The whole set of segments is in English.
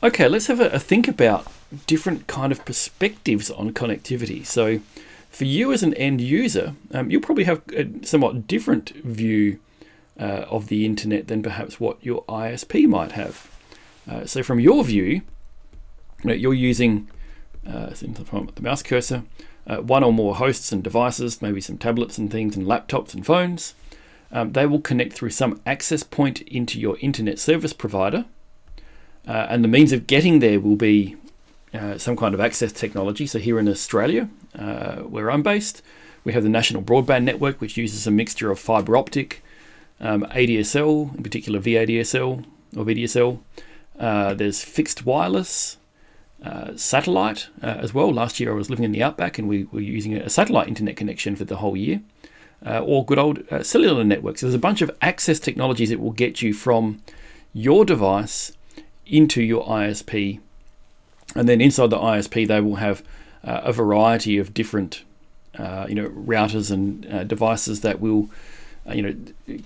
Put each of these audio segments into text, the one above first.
Okay, let's have a, a, think about different kind of perspectives on connectivity. So, for you as an end user, um, you'll probably have a somewhat different view uh, of the internet than perhaps what your ISP might have. Uh, so, from your view, you you're using uh, the mouse cursor, uh, one or more hosts and devices, maybe some tablets and things, and laptops and phones. Um, they will connect through some access point into your internet service provider uh, and the means of getting there will be uh, some kind of access technology. So here in Australia, uh, where I'm based, we have the National Broadband Network, which uses a mixture of fibre optic, um, ADSL, in particular VADSL or VDSL. Uh, there's fixed wireless, uh, satellite uh, as well. Last year I was living in the outback and we were using a satellite internet connection for the whole year. or good old cellular networks. There's a bunch of access technologies that will get you from your device into your ISP. And then inside the ISP, they will have uh, a variety of different, uh, you know, routers and uh, devices that will, uh, you know,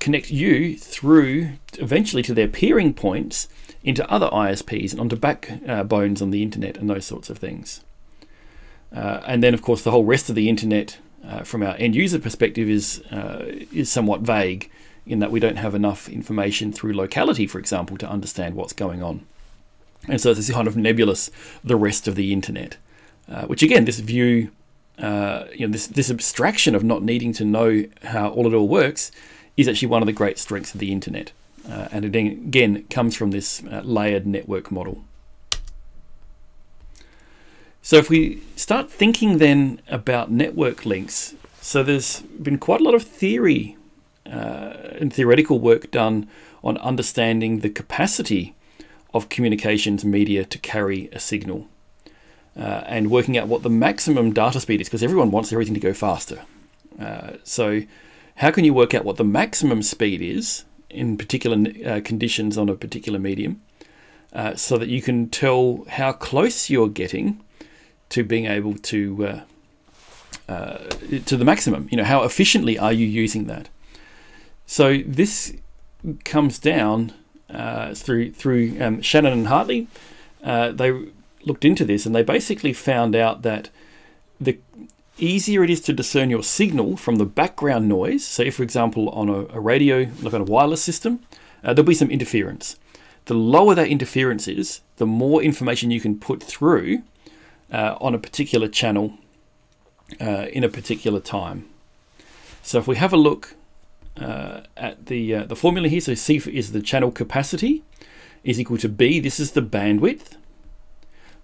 connect you through eventually to their peering points into other ISPs and onto backbones uh, on the internet and those sorts of things. Uh, and then, of course, the whole rest of the internet, from our end user perspective, is is somewhat vague in that we don't have enough information through locality, for example, to understand what's going on. And so it's kind of nebulous, the rest of the internet, uh, which again, this view, uh, you know, this, this abstraction of not needing to know how all it all works is actually one of the great strengths of the internet. Uh, and it again comes from this uh, layered network model. So if we start thinking then about network links, so there's been quite a lot of theory and theoretical work done on understanding the capacity of communications media to carry a signal uh, and working out what the maximum data speed is because everyone wants everything to go faster. Uh, so, how can you work out what the maximum speed is in particular uh, conditions on a particular medium uh, so that you can tell how close you're getting to being able to uh, uh, to the maximum? You know, how efficiently are you using that? So this comes down uh, through through um, Shannon and Hartley. Uh, they looked into this and they basically found out that the easier it is to discern your signal from the background noise. So, if, for example, on a, a radio, like on a wireless system, uh, there'll be some interference. The lower that interference is, the more information you can put through uh, on a particular channel uh, in a particular time. So, if we have a look uh, at the uh, the formula here. So C is the channel capacity is equal to B. This is the bandwidth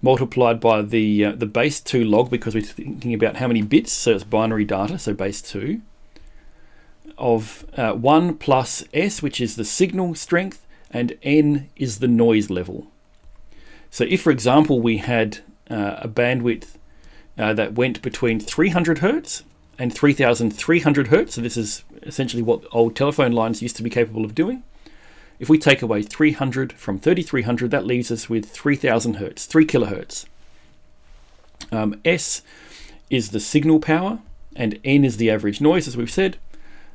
multiplied by the uh, the base 2 log because we're thinking about how many bits. So it's binary data. So base 2 of uh, 1 plus S, which is the signal strength, and N is the noise level. So if, for example, we had uh, a bandwidth uh, that went between 300 hertz and 3300 hertz. So this is essentially what old telephone lines used to be capable of doing. If we take away 300 from 3300, that leaves us with 3000 hertz, 3 kilohertz. Um, S is the signal power, and N is the average noise, as we've said.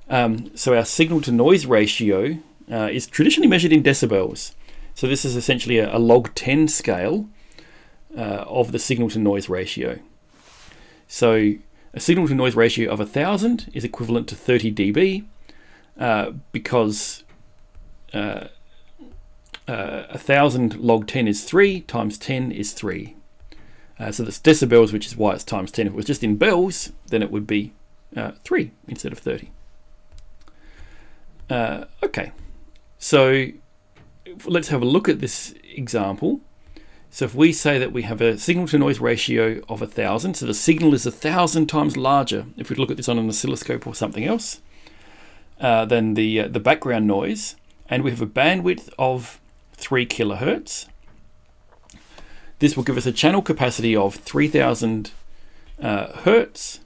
Um, so our signal to noise ratio uh, is traditionally measured in decibels. So this is essentially a, a log 10 scale uh, of the signal to noise ratio. So a signal to noise ratio of 1000 is equivalent to 30 dB uh, because uh, uh, 1000 log 10 is 3 times 10 is 3. Uh, so that's decibels, which is why it's times 10. If it was just in bels, then it would be uh, 3 instead of 30. Uh, okay, so let's have a look at this example. So if we say that we have a signal to noise ratio of 1000, so the signal is 1000 times larger, if we look at this on an oscilloscope or something else, uh, than the, uh, the background noise, and we have a bandwidth of 3 kilohertz, this will give us a channel capacity of 3000 uh, hertz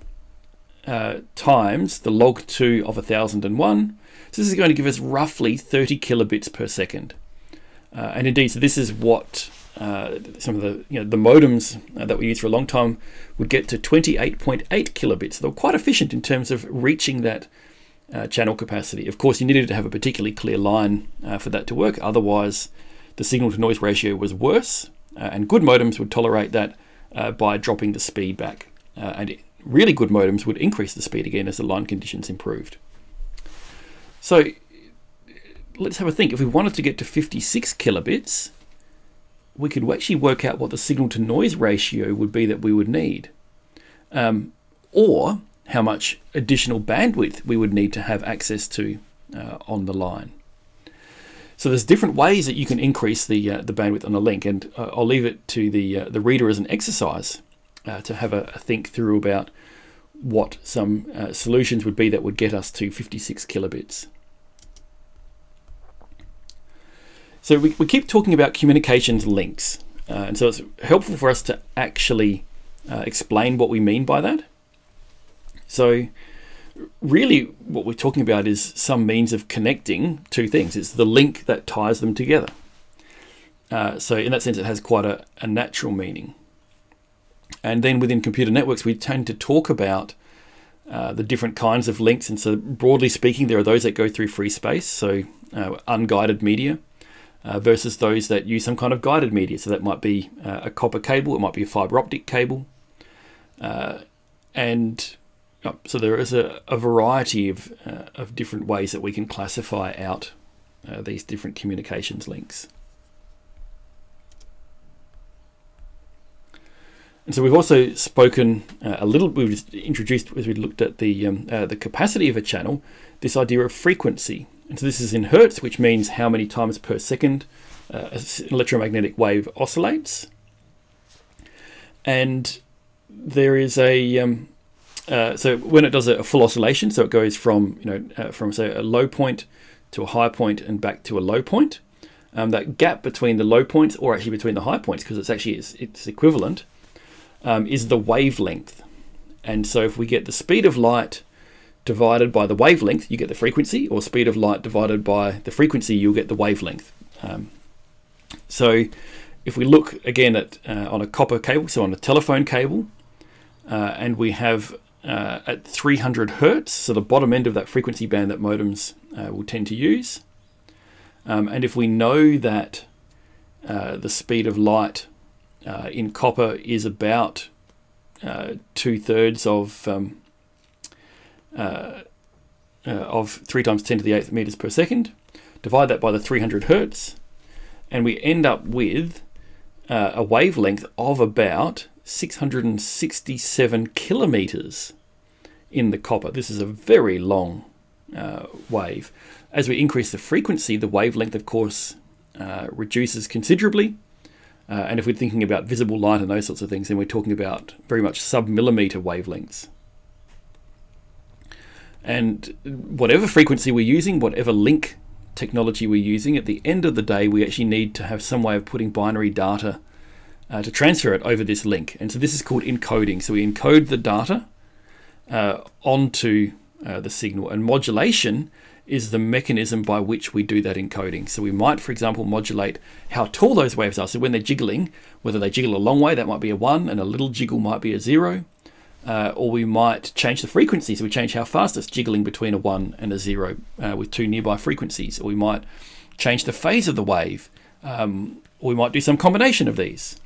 uh, times the log 2 of 1001. So this is going to give us roughly 30 kilobits per second. Uh, and indeed, so this is what uh, some of the you know the modems uh, that we used for a long time would get to 28.8 kilobits. They were quite efficient in terms of reaching that uh, channel capacity. Of course, you needed to have a particularly clear line uh, for that to work. Otherwise, the signal to noise ratio was worse Uh, and good modems would tolerate that uh, by dropping the speed back. And really good modems would increase the speed again as the line conditions improved. So let's have a think. If we wanted to get to 56 kilobits, we could actually work out what the signal to noise ratio would be that we would need. Um, or how much additional bandwidth we would need to have access to uh, on the line. So there's different ways that you can increase the uh, the bandwidth on a link, and uh, I'll leave it to the uh, the reader as an exercise uh, to have a, a, think through about what some uh, solutions would be that would get us to 56 kilobits. So we, we keep talking about communications links, and so it's helpful for us to actually explain what we mean by that. So really what we're talking about is some means of connecting two things. It's the link that ties them together. Uh, so in that sense, it has quite a, a, natural meaning. And then within computer networks, we tend to talk about uh, the different kinds of links. And so broadly speaking, there are those that go through free space, so uh, unguided media, uh, versus those that use some kind of guided media. So that might be uh, a copper cable, it might be a fiber optic cable. Uh, and so there is a, a variety of, uh, of different ways that we can classify out uh, these different communications links. And so we've also spoken uh, a little, we've introduced as we looked at the, um, uh, the capacity of a channel, this idea of frequency. And so this is in hertz, which means how many times per second uh, an electromagnetic wave oscillates. And there is a, um, uh, so when it does a, full oscillation, so it goes from you know uh, from say a low point to a high point and back to a low point. Um, that gap between the low points, or actually between the high points, because it's actually it's, it's equivalent, um, is the wavelength. And so if we get the speed of light divided by the wavelength, you get the frequency, or speed of light divided by the frequency, you'll get the wavelength. Um, so if we look again at uh, on a copper cable, so on a telephone cable, uh, and we have uh, at 300 hertz, so the bottom end of that frequency band that modems uh, will tend to use. Um, and if we know that uh, the speed of light uh, in copper is about uh, two thirds of um, uh, of three times 10 to the eighth meters per second, divide that by the 300 hertz, and we end up with a wavelength of about 667 kilometers in the copper. This is a very long uh, wave. As we increase the frequency, the wavelength, of course, uh, reduces considerably. Uh, and if we're thinking about visible light and those sorts of things, then we're talking about very much sub-millimeter wavelengths. And whatever frequency we're using, whatever link technology we're using, at the end of the day, we actually need to have some way of putting binary data uh, to transfer it over this link. And so this is called encoding. So we encode the data uh, onto uh, the signal, and modulation is the mechanism by which we do that encoding. So we might, for example, modulate how tall those waves are. So when they're jiggling, whether they jiggle a long way, that might be a 1, and a little jiggle might be a 0. Uh, or we might change the frequency, so we change how fast it's jiggling between a 1 and a 0 uh, with two nearby frequencies. Or we might change the phase of the wave, um, or we might do some combination of these.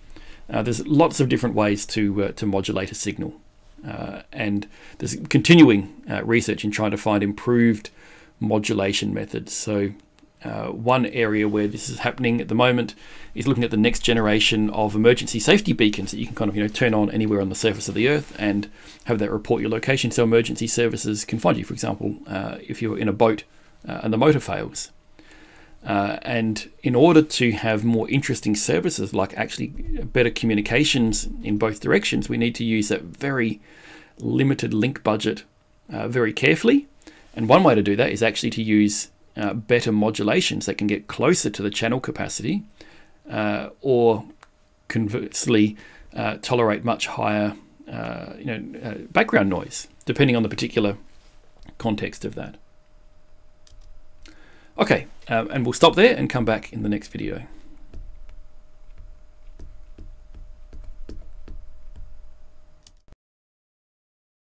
Uh, there's lots of different ways to uh, to modulate a signal, uh, and there's continuing uh, research in trying to find improved modulation methods. So. Uh, one area where this is happening at the moment is looking at the next generation of emergency safety beacons that you can kind of you know turn on anywhere on the surface of the earth and have that report your location so emergency services can find you. For example, uh, if you're in a boat and the motor fails, uh, and in order to have more interesting services, like actually better communications in both directions, we need to use that very limited link budget uh, very carefully. And one way to do that is actually to use uh, better modulations that can get closer to the channel capacity uh, or conversely uh, tolerate much higher uh, you know, background noise, depending on the particular context of that. Okay, um, and we'll stop there and come back in the next video.